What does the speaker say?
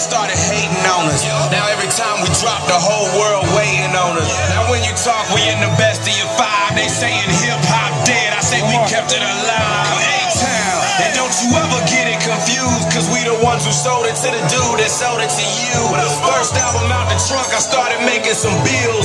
started hating on us. Now every time we drop, the whole world waiting on us. Now when you talk, we in the best of your five. They saying hip hop dead. I say we kept it alive. A-Town. And don't you ever get it confused, cause we the ones who sold it to the dude that sold it to you. First album out the trunk, I started making some bills.